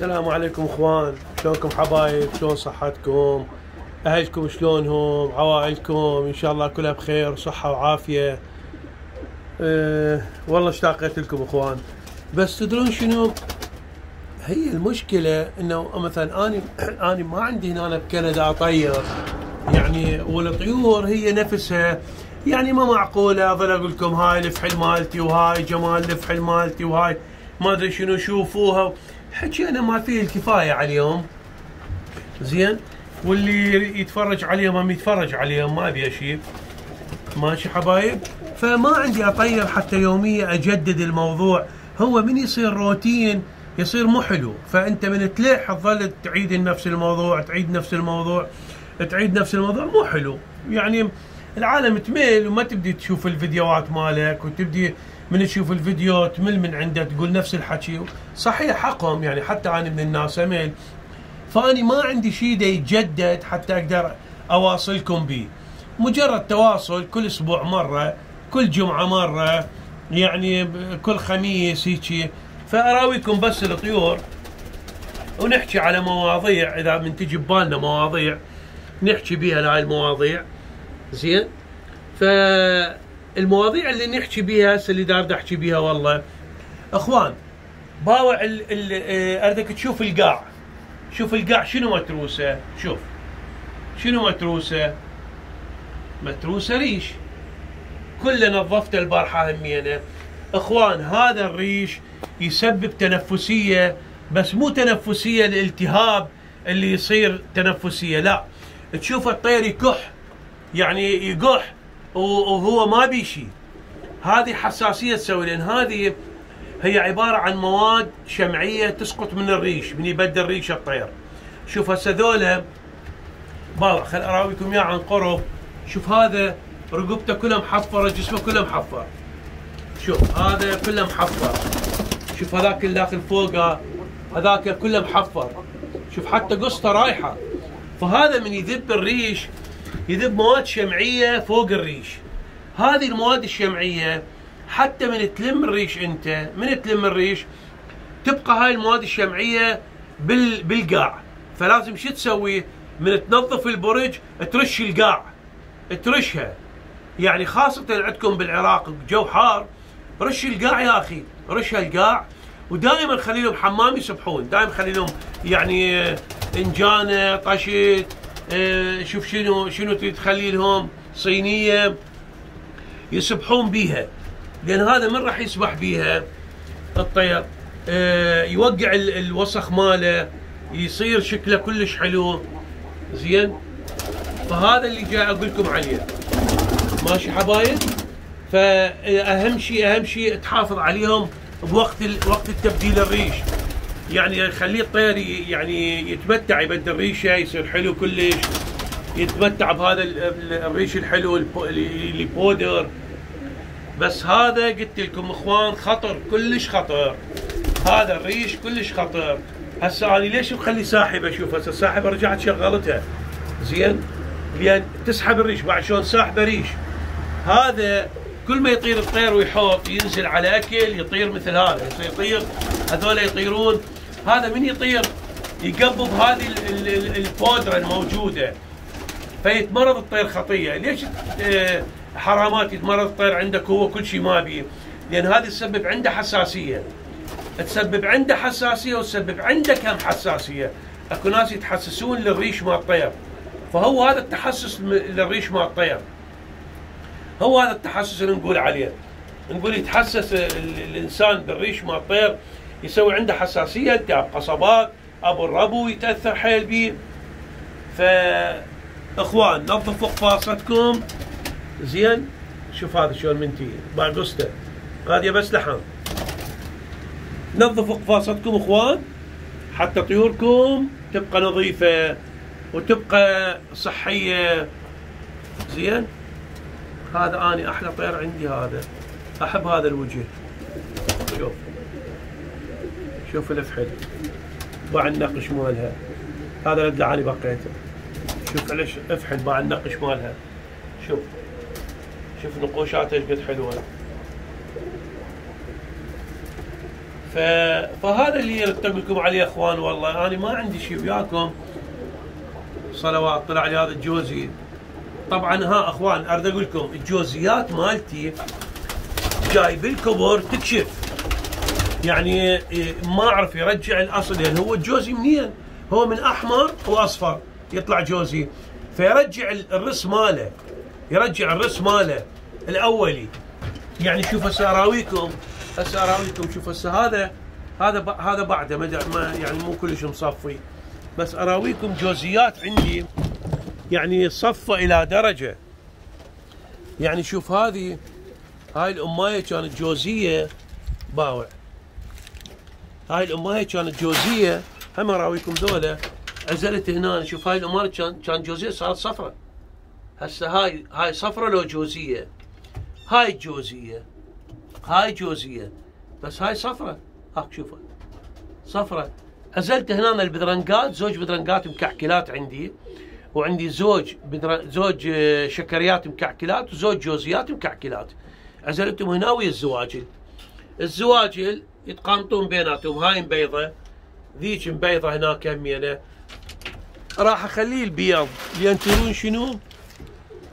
السلام عليكم اخوان. شلونكم حبايب؟ شلون صحتكم؟ اهلكم شلونهم؟ عوائلكم؟ إن شاء الله كلها بخير صحة وعافية. أه والله اشتاقت لكم اخوان. بس تدرون شنو؟ هي المشكلة إنه مثلا أني أني ما عندي هنا بكندا أطير. يعني والطيور هي نفسها. يعني ما معقولة أظل أقول لكم هاي الفحل مالتي وهاي جمال الفحل مالتي وهاي ما أدري شنو شوفوها. حكينا ما فيه الكفاية عليهم زين؟ واللي يتفرج عليهم هم يتفرج عليهم ما أبي شيء ماشي حبايب؟ فما عندي أطير حتى يوميا أجدد الموضوع. هو من يصير روتين يصير مو حلو. فأنت من تلح تظل تعيد نفس الموضوع تعيد نفس الموضوع تعيد نفس الموضوع مو حلو. يعني العالم تميل وما تبدي تشوف الفيديوهات مالك وتبدي من تشوف الفيديو تمل من عنده تقول نفس الحكي. صحيح حقهم يعني حتى أنا من الناس اميل فأني ما عندي شيء يتجدد حتى أقدر أواصلكم به مجرد تواصل كل أسبوع مرة كل جمعة مرة يعني كل خميس هيك فأراويكم بس الطيور ونحكي على مواضيع. إذا من تجي ببالنا مواضيع نحكي بها لهاي المواضيع. زين؟ ف المواضيع اللي نحكي بيها هسه اللي دار احكي بيها والله. اخوان باوع ال ال آه اريدك تشوف القاع. شوف القاع شنو متروسة؟ شوف. شنو متروسة؟ متروسة ريش. كله نظفته البارحة همينة. اخوان هذا الريش يسبب تنفسية بس مو تنفسية الالتهاب اللي يصير تنفسية لا. تشوف الطير يكح يعني يقح. وهو ما بي شيء هذه حساسية تسوي لأن هذه هي عبارة عن مواد شمعية تسقط من الريش من يبدل ريش الطير. شوف هسه ذولا بابا خل أراويكم إياه عن قرب. شوف هذا رقبته كلها محفرة جسمه كله محفر. شوف هذا كله محفر. شوف هذاك اللي داخل فوقه هذاك كله محفر. شوف حتى قصته رايحة. فهذا من يذب الريش يذب مواد شمعية فوق الريش. هذه المواد الشمعية حتى من تلم الريش أنت من تلم الريش تبقى هاي المواد الشمعية بال بالقاع. فلازم شو تسوي؟ من تنظف البرج ترش القاع ترشها. يعني خاصة عندكم بالعراق جو حار رش القاع يا أخي رش القاع ودائما خلي لهم حمام يسبحون دائما خلي لهم يعني إنجانة طشت آه، شوف شنو شنو تريد تخلي لهم صينية يسبحون بيها. لأن هذا من راح يسبح بيها؟ الطير. آه، يوقع الوسخ ماله يصير شكله كلش حلو. زين؟ فهذا اللي جاي أقول لكم عليه. ماشي حبايب؟ فأهم شيء أهم شيء تحافظ عليهم بوقت وقت التبديل الريش. يعني يخليه الطير يعني يتمتع يبدل ريشه يصير حلو كلش. يتمتع بهذا الريش الحلو اللي بودر. بس هذا قلت لكم إخوان خطر كلش خطر. هذا الريش كلش خطر. هسه أنا ليش مخلي ساحبة؟ أشوف هسه الساحبة رجعت شغلتها. زين؟ لأن تسحب الريش بعد شلون ساحبه ريش؟ هذا كل ما يطير الطير ويحوط ينزل على أكل يطير مثل هذا. يطير هذول يطيرون هذا من يطير يقبض هذه البودرة الموجودة. فيتمرض الطير خطية. ليش آه، حرامات يتمرض الطير عندك هو؟ كل شيء ما بيه لأن هذه تسبب عنده حساسية. تسبب عنده حساسية وتسبب عندك هم حساسية. أكو ناس يتحسسون للريش مال الطير. فهو هذا التحسس للريش مال الطير. هو هذا التحسس اللي نقول عليه. نقول يتحسس الإنسان بالريش مال الطير يسوي عنده حساسية التهاب قصبات أبو الربو يتأثر حيل بيه. ف اخوان نظفوا قفاصتكم زين؟ شوف هذا شلون منتي باقصته هذه بس لحم نظفوا قفاصتكم إخوان. حتى طيوركم تبقى نظيفة وتبقى صحية. زين؟ هذا أني أحلى طير عندي هذا. أحب هذا الوجه. شوف. شوف الأفحل. باع النقش مالها. هذا اللي بقيته. شوف ليش أفحل باع النقش مالها. شوف. شوف نقوشاتها إيش قد حلوة. ف... فهذا اللي ردت أقول لكم عليه أخوان والله. أنا ما عندي شيء وياكم. صلوات طلع لي هذا الجوزي. طبعا ها أخوان اريد أقول لكم الجوزيات مالتي جايب الكبر تكشف. يعني إيه، ما أعرف يرجع الأصل لأن هو الجوزي منين؟ هو من أحمر وأصفر. يطلع جوزي. فيرجع الرس ماله. يرجع الرس ماله الأولي. يعني شوف هسه أراويكم. هسه أراويكم. شوف هسه هذا هذا هذا بعده ما يعني مو كلش مصفي. بس أراويكم جوزيات عندي. يعني صفى إلى درجة. يعني شوف هذه هاي الأماية كانت جوزية باوع. هاي الامايه كانت جوزية هم اراويكم ذولا عزلت هنا شوف هاي الامايه كان كان جوزية صارت صفرة. هسه هاي هاي صفرة لو جوزية. هاي جوزية. هاي جوزية. بس هاي صفرة. هاك شوفها صفرة. عزلت هنا البدرنقات. زوج بدرنقات مكعكلات عندي. وعندي زوج بدر... زوج آه، شكريات مكعكلات وزوج جوزيات مكعكلات. عزلتهم هنا ويا الزواجل. الزواجل يتقانطون بيناتهم هاي مبيضة ذيك مبيضة هناك همينه راح أخليه البيض لأن ترون شنو؟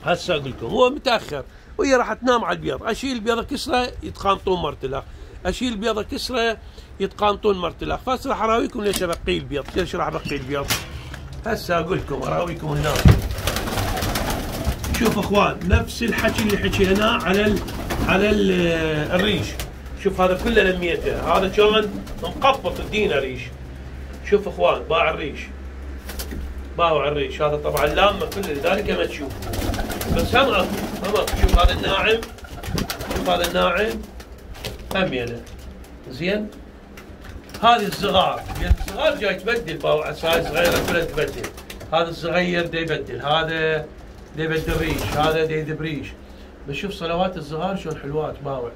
هسه أقول لكم هو متأخر. وهي راح تنام على البيض أشيل البيضه كسرة يتقانطون مرتلخ أشيل البيضه كسرة يتقانطون مرتلخ فهسه راح أراويكم ليش أبقي البيض ليش راح أبقي البيض هسه أقول لكم أراويكم هنا. شوف أخوان نفس الحكي اللي حكيناه على ال على ال الريش. شوف هذا كله لميته هذا كان مقبط الدين ريش شوف اخوان باع الريش. باعوا الريش. هذا طبعا لامة كله لذلك ما تشوف. بس هم هم شوف هذا الناعم. شوف هذا الناعم. همينه زين؟ هذه الصغار الصغار جاي تبدل باو هاي صغيره كلها تبدل. هذا الصغير دا يبدل. هذا دا يبدل ريش. هذا دا يذب ريش. بس شوف صلوات الصغار شلون حلوات باوع.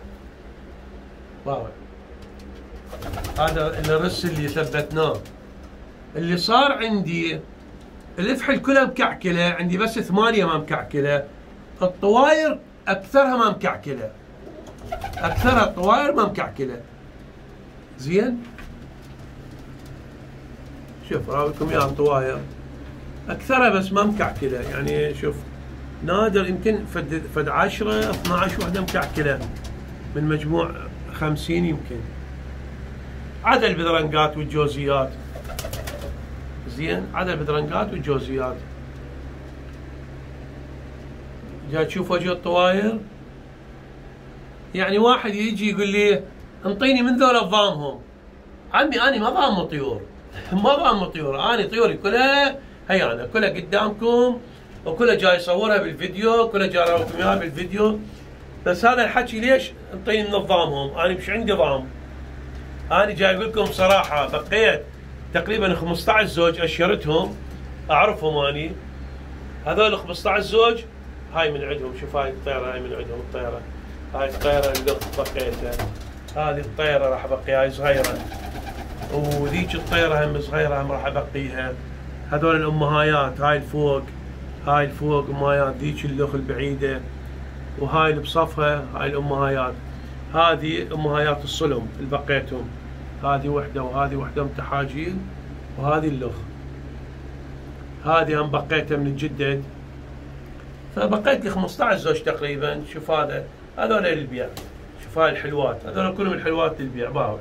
هذا الرس اللي ثبتناه. اللي صار عندي الافحل كلها مكعكله عندي بس ثمانية ما مكعكله الطواير أكثرها ما مكعكله أكثرها الطواير ما مكعكله زين؟ شوف راويكم إياها طواير. أكثرها بس ما مكعكله يعني شوف نادر يمكن فد فد 10 12 وحدة مكعكله من مجموع 50 يمكن. عدا البذرنقات والجوزيات زين عدا البذرنقات والجوزيات جاي تشوف وجه الطواير؟ يعني واحد يجي يقول لي انطيني من ذولا ضامهم عمي أنا ما ضام طيور ما ضام طيور أنا طيوري كلها هي أنا. كلها قدامكم وكلها جاي يصورها بالفيديو كلها جاي اراويكم اياها بالفيديو. بس هذا الحكي ليش انطيني نظامهم؟ أنا مش عندي ضام أنا جاي أقول لكم صراحة بقيت تقريبا 15 زوج أشيرتهم أعرفهم أني. هذول 15 زوج هاي من عندهم شوف هاي الطيره هاي من عندهم الطيره هاي الطيره اللي بقيتها. هذه الطيره راح أبقيها هاي صغيرة. وذيك الطيره هم صغيرة هم راح أبقيها. هذول الأمهايات هاي الفوق هاي الفوق أمهايات ذيك اللخ البعيدة. وهاي بصفها هاي الامهايات هذه امهايات الصلم اللي بقيتهم هذه وحدة وهذه وحدة متحاجين وهذه اللخ هذه هم بقيتها من الجدد فبقيت لي 15 زوج تقريبا شوف هذا. هذول للبيع شوف هاي الحلوات. هذول كلهم الحلوات للبيع باوع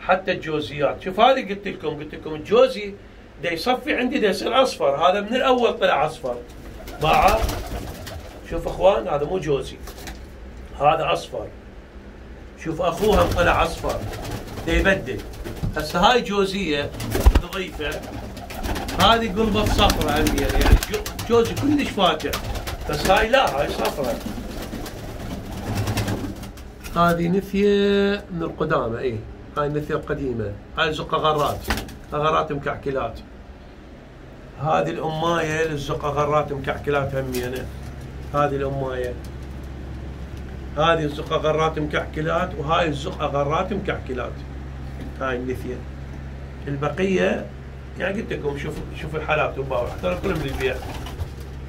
حتى الجوزيات. شوف هذه قلت لكم قلت لكم الجوزي دا يصفي عندي دا يصير أصفر. هذا من الأول طلع أصفر. باعه شوف أخوان هذا مو جوزي. هذا أصفر. شوف اخوها طلع أصفر. يبدل. هسه هاي جوزية نظيفة. هذه قلبة صفرة يعني. جوزي كلش فاتح بس هاي لا هاي صفرة هذه نثية من القدامى اي هاي النثية القديمة هاي زقة غرات مكعكلات. هذه الأماية للزقة غرات مكعكلات همينة. هذه الأماية هذه الزقة غرات مكعكلات وهاي الزقة غرات مكعكلات. هاي النثية البقية يعني قلت لكم شوف شوف الحالات وباوع ترى كلهم للبيع.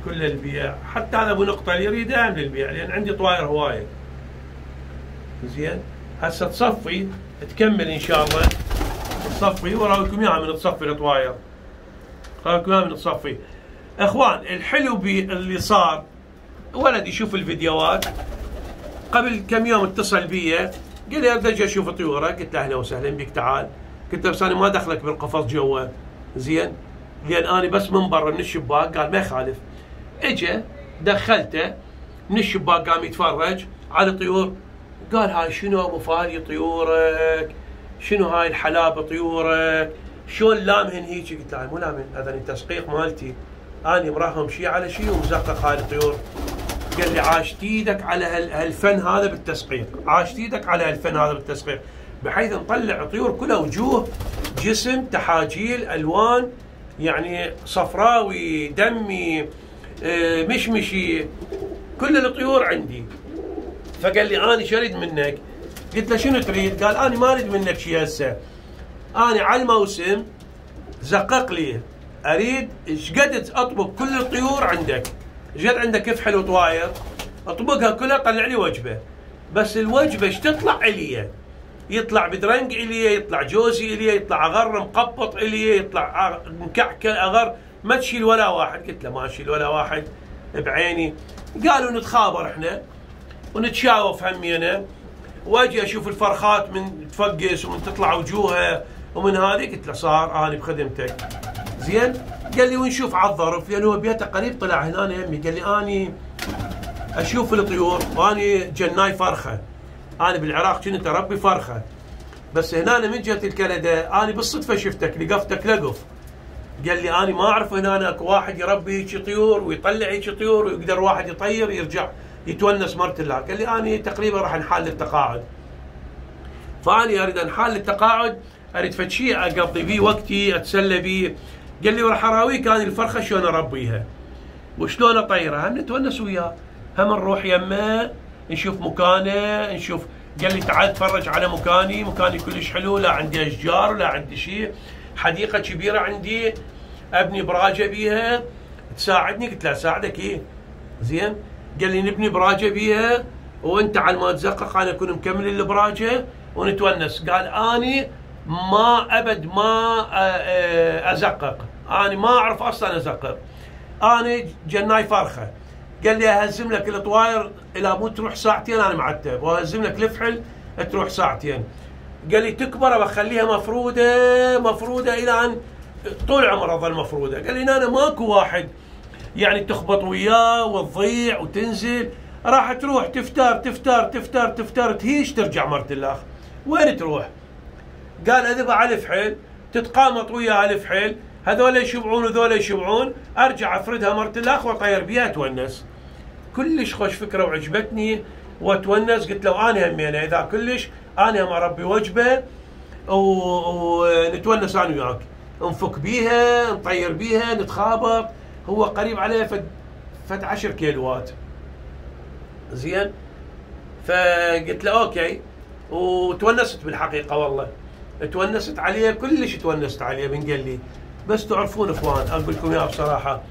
كل البيع حتى هذا أبو نقطة اللي يريده للبيع لأن عندي طواير هواية. زين؟ هسه تصفي تكمل إن شاء الله. تصفي وراويكم إياها من تصفي الطواير. راويكم إياها من تصفي. إخوان الحلو باللي صار ولد يشوف الفيديوهات. قبل كم يوم اتصل بي قال لي أجي أشوف طيورة. قلت له أهلا وسهلا بك تعال. قلت له بس أنا ما دخلك بالقفص جوا زين. لأن أنا بس من برا من الشباك. قال ما يخالف. اجى دخلته من الشباك قام يتفرج على طيور. قال هاي شنو أبو فالي طيورك؟ شنو هاي الحلابة طيورك؟ شلون لامهن هيك قلت له مو لامهن هذا التسقيق مالتي. اني مراهم شيء على شيء ومزقق هاي الطيور قال لي عاشت إيدك على هالفن هذا بالتسقيق عاشت إيدك على هالفن هذا بالتسقيق بحيث نطلع طيور كلها وجوه جسم تحاجيل ألوان يعني صفراوي دمي آه، مشمشي كل الطيور عندي. فقال لي أنا شريد منك؟ قلت له شنو تريد؟ قال أنا ما أريد منك شيء هسه. أنا على الموسم زقق لي. أريد إيش قد اطبق كل الطيور عندك. قد عندك كفحل وطواير اطبقها كلها طلع لي وجبة. بس الوجبة إيش تطلع إلي؟ يطلع بدرنق إلي يطلع جوزي إلي يطلع أغر مقبط إلي يطلع مكعكل أغر. ما تشيل ولا واحد. قلت له ما أشيل ولا واحد. بعيني. قالوا نتخابر إحنا ونتشاوف همينا وأجي أشوف الفرخات من تفقس ومن تطلع وجوهها ومن هذه. قلت له صار أنا بخدمتك. زين؟ قال لي ونشوف على الظرف لأنه هو بيته قريب طلع هنا يمي. قال لي أني أشوف الطيور وأني جناي فرخة. أنا بالعراق كنت اربي فرخة. بس هنا من جهة الكندا أنا بالصدفة شفتك لقفتك لقف. قال لي أنا ما أعرف هنا أكو واحد يربي هيك طيور ويطلع هيك طيور ويقدر واحد يطير يرجع يتونس مرت الله. قال لي أنا تقريبا راح انحال للتقاعد. فأني أريد انحال للتقاعد أريد فد شيء أقضي بيه وقتي أتسلى بيه. قال لي وراح اراويك أنا الفرخة شلون أربيها؟ وشلون أطيرها؟ هم نتونس وياه. هم نروح يمه نشوف مكانه نشوف. قال لي تعال تفرج على مكاني مكاني كلش حلو لا عندي أشجار ولا عندي شيء حديقة كبيرة عندي أبني براجة بيها. تساعدني؟ قلت له أساعدك إيه. زين. قال لي نبني براجة بيها وأنت على ما تزقق أنا أكون مكمل البراجة ونتونس. قال أني ما أبد ما أزقق. أنا ما أعرف أصلا ازقق أنا جناي فرخة. قال لي أهزم لك الطواير إلى مو تروح ساعتين أنا معتب وأهزم لك الفحل تروح ساعتين. قال لي تكبر بخليها مفرودة مفرودة إلى أن طول عمرها ظل مفرودة. قال لي أنا ماكو واحد يعني تخبط وياه وتضيع وتنزل. راح تروح تفتر تفتر تفتر تفتر تهيش ترجع مرت الاخ وين تروح؟ قال اذبح على الفحل تتقامط وياها الفحل. هذول يشبعون وذول يشبعون. أرجع أفردها مرت الاخ وأطير بيها أتونس. كلش خوش فكرة وعجبتني وأتونس. قلت له أنا همينه إذا كلش أنا هم اربي وجبة ونتونس أنا وياك. نفك بيها نطير بيها نتخابط. هو قريب عليه فد فد 10 كيلوات. زين؟ فقلت له okay. وتونست بالحقيقة والله. تونست عليه كلش تونست عليه من قال لي. بس تعرفون إخوان أقول لكم إياها بصراحة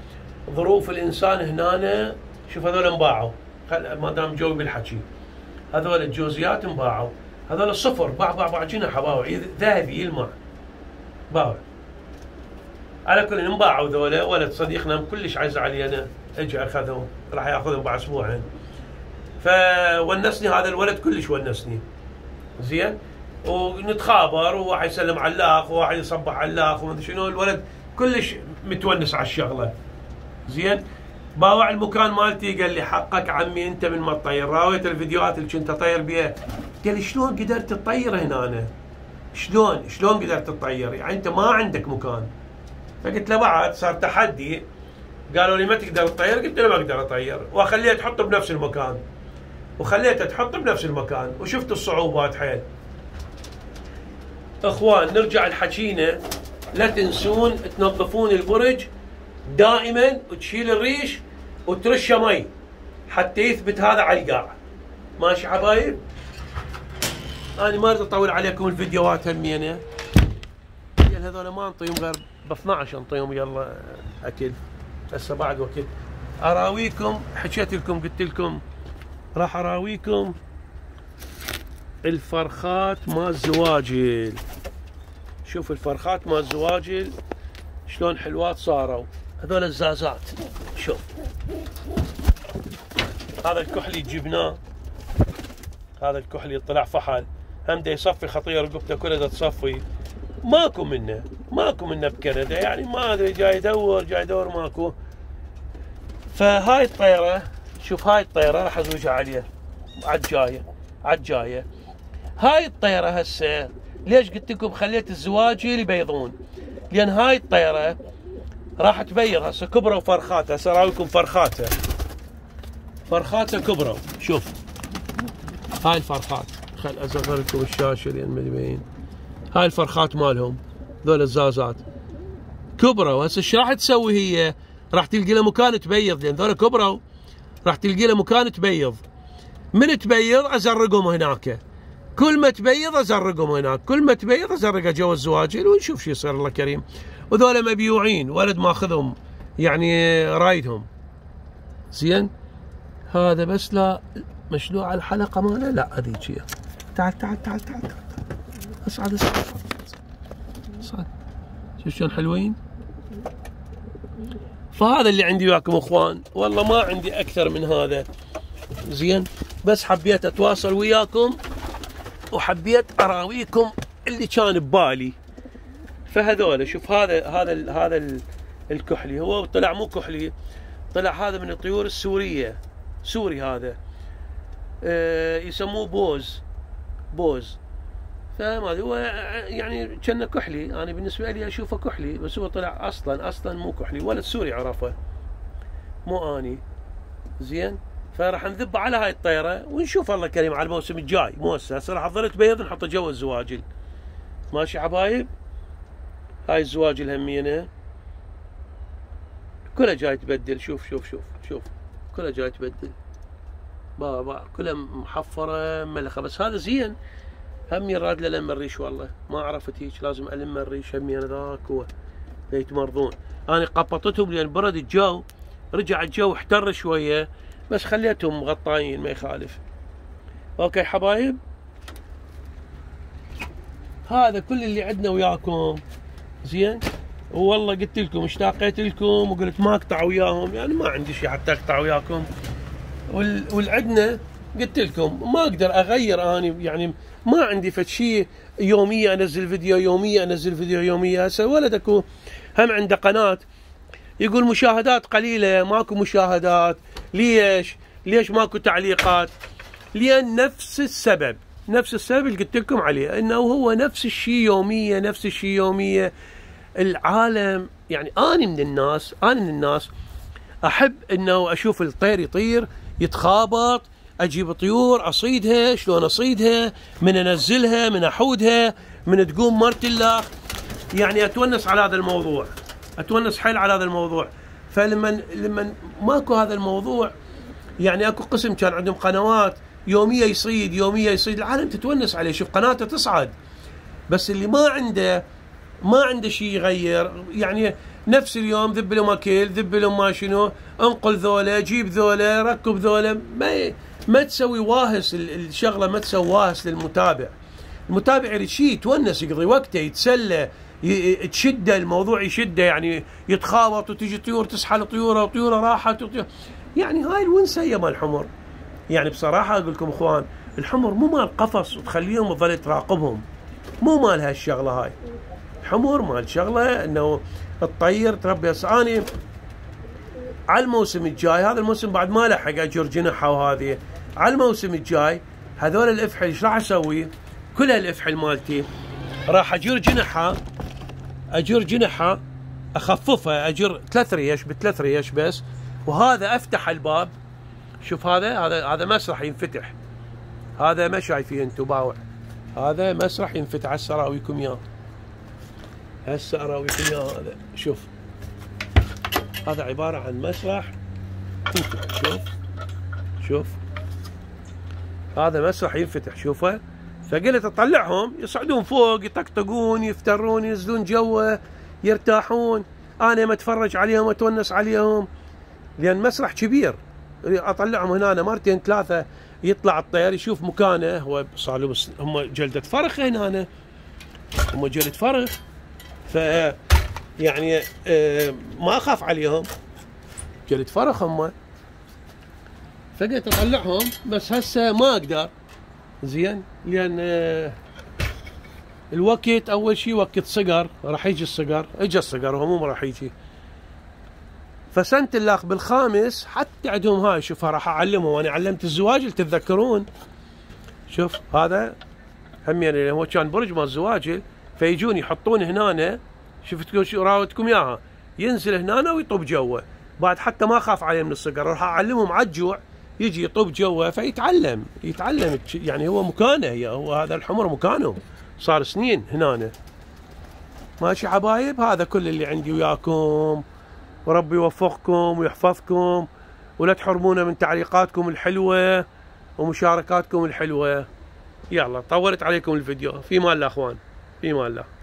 ظروف الإنسان هنا شوف هذول انباعوا. ما دام جو بالحكي. هذول الجوزيات انباعوا. هذول صفر. باع باع باع جناح باوع ذهبي يلمع. باوع على كل انباعوا ذولا ولد صديقنا كلش عز علينا. اجى أخذهم. راح يأخذهم بعد أسبوعين. فونسني هذا الولد كلش ونسني. زين؟ ونتخابر وواحد يسلم على الأخ وواحد يصبح على الأخ وما شنو. الولد كلش متونس على الشغلة. زين؟ باوع المكان مالتي قال لي حقك عمي أنت من ما تطير. راويت الفيديوهات اللي كنت أطير بيها. قال لي شلون قدرت تطير هنا أنا؟ شلون؟ شلون قدرت تطير؟ يعني أنت ما عندك مكان. فقلت له بعد صار تحدي. قالوا لي ما تقدر تطير؟ قلت له ما أقدر أطير. وخليت تحط بنفس المكان. وخليته تحط بنفس المكان. وشفت الصعوبات حيل. إخوان نرجع لحكينا لا تنسون تنظفون البرج دائما وتشيل الريش وترشه مي حتى يثبت هذا على القاع. ماشي حبايب؟ أنا ما أريد أطول عليكم الفيديوهات همينه هذول ما نطيهم غير ب 12 نعطيهم يلا أكل. هسه بعد وقت. أراويكم حكيت لكم قلت لكم راح أراويكم. الفرخات مال الزواجل شوف الفرخات مال الزواجل شلون حلوات صاروا. هذول الزازات. شوف. هذا الكحلي جبناه. هذا الكحلي طلع فحل. هم دا يصفي خطيه رقبته كلها تصفي. ماكو منه. ماكو منه بكندا. يعني ما أدري جاي يدور جاي يدور ماكو. فهاي الطيرة شوف هاي الطيرة راح أزوجها عليه. عالجايه عالجايه هاي الطيرة هسه ليش قلت لكم خليت الزواجي يبيضون لأن هاي الطيرة راح تبيض هسه كبروا فرخات هسه اراويكم فرخاته فرخاته كبروا شوف. هاي الفرخات خل اصغر لكم الشاشة لأن ما يبين. هاي الفرخات مالهم ذول الزازات. كبروا هسه إيش راح تسوي هي؟ راح تلقي له مكان تبيض لأن ذول كبروا راح تلقي له مكان تبيض. من تبيض؟ أزرقهم هناك. كل ما تبيض ازرقهم هناك كل ما تبيض ازرقه جو الزواجل ونشوف شو يصير الله كريم. وذولا مبيوعين ولد ماخذهم يعني رايدهم. زين؟ هذا بس لا مشلوع الحلقة ماله؟ لا هذيك تعال تعال تعال تعال تعال اصعد اصعد اصعد. شوف شلون حلوين. فهذا اللي عندي وياكم إخوان. والله ما عندي أكثر من هذا. زين؟ بس حبيت أتواصل وياكم. وحبيت أراويكم اللي كان ببالي. فهذول شوف هذا هذا هذا الكحلي. هو طلع مو كحلي طلع هذا من الطيور السورية. سوري هذا. آه يسموه بوز. بوز. فما هو يعني كان كحلي. أنا بالنسبة لي أشوفه كحلي بس هو طلع أصلا أصلا مو كحلي. ولا السوري عرفه. مو أني. زين؟ فراح نذب على هاي الطيرة ونشوف الله كريم على الموسم الجاي. مو هسه راح ظلت بيض نحطه جو الزواجل ماشي حبايب هاي الزواجل همينه كلها جاي تبدل. شوف شوف شوف شوف. كلها جاي تبدل. با با كلها محفرة ملخة. بس هذا زين. هم يراد للم الريش والله. ما عرفت هيك. لازم ألم الريش همي ذاك هو. يتمرضون. أنا قبطتهم لأن برد الجو. رجع الجو احتر شوية. بس خليتهم مغطاين ما يخالف. okay حبايب؟ هذا كل اللي عندنا وياكم. زين؟ والله قلت لكم اشتاقيت لكم وقلت ما أقطع وياهم يعني ما عندي شيء حتى أقطع وياكم. والعدنا قلت لكم ما أقدر أغير أني يعني ما عندي فد شيء يوميا أنزل فيديو يوميا أنزل فيديو يوميا هسه ولدك هم عنده قناة يقول مشاهدات قليلة ماكو مشاهدات ليش؟ ليش ماكو تعليقات؟ لأن نفس السبب نفس السبب اللي قلت لكم عليه إنه هو نفس الشيء يوميا نفس الشيء يوميا العالم يعني أنا من الناس أنا من الناس أحب إنه أشوف الطير يطير يتخابط أجيب طيور أصيدها شلون أصيدها من أنزلها من أحودها من تقوم مرتلاخ يعني أتونس على هذا الموضوع أتونس حيل على هذا الموضوع. فلما لما ماكو هذا الموضوع يعني أكو قسم كان عندهم قنوات يومية يصيد يومية يصيد العالم تتونس عليه. شوف قناته تصعد. بس اللي ما عنده ما عنده شيء يغير. يعني نفس اليوم ذب لهم اكل ذب لهم ما شنو انقل ذولا جيب ذولا ركب ذولا ما ما تسوي واهس الشغلة ما تسوي واهس للمتابع. المتابع يريد شيء يتونس يقضي وقته يتسلى تشده الموضوع يشده يعني يتخابط وتجي طيور تسحل طيورة وطيورة راحت وطيور يعني هاي الونسه مال الحمر. يعني بصراحة أقول لكم أخوان الحمر مو مال قفص وتخليهم تظل تراقبهم. مو مال هالشغلة هاي. الحمر مال شغلة إنه الطير تربي اني على الموسم الجاي هذا الموسم بعد ما لحق أجر جنحة وهذه. على الموسم الجاي هذول الإفحل إيش راح أسوي؟ كل الإفحل مالتي راح أجر جنحها أجر جنحها أخففها أجر ثلاث ريش بثلاث ريش بس. وهذا أفتح الباب. شوف هذا هذا هذا مسرح ينفتح. هذا ما شايفين أنتم باوع. هذا مسرح ينفتح. هسه اراويكم إياه. هسه اراويكم إياه. هذا شوف. هذا عبارة عن مسرح. شوف. شوف. هذا مسرح ينفتح. شوفه. فقلت أطلعهم يصعدون فوق يطقطقون يفترون ينزلون جوا يرتاحون. أنا ما أتفرج عليهم واتونس عليهم. لأن مسرح كبير. أطلعهم هنا مرتين ثلاثة. يطلع الطير يشوف مكانه. هو صار هم جلدة فرخ هنا هم جلد فرخ. ف يعني آه، ما أخاف عليهم. جلد فرخ هم. فقلت أطلعهم بس هسه ما أقدر. زين. لأن آه، الوقت أول شيء وقت صقر راح يجي الصقر اجى الصقر هو مو راح يجي. فسنة الأخ بالخامس حتى عندهم هاي شوف راح أعلمهم. وأنا علمت الزواجل تتذكرون. شوف هذا هم يعني هو كان برج مال الزواجل فيجون يحطون هنا شفت شو راوتكم إياها. ينزل هنا ويطب جوا بعد حتى ما اخاف عليه من الصقر راح أعلمهم على الجوع. يجي يطب جوا فيتعلم يتعلم يعني هو مكانه هي هو هذا الحمر مكانه. صار سنين هنا ماشي حبايب هذا كل اللي عندي وياكم. وربي يوفقكم ويحفظكم ولا تحرمونا من تعليقاتكم الحلوة ومشاركاتكم الحلوة. يلا طولت عليكم الفيديو. في مال الله أخوان. في مال الله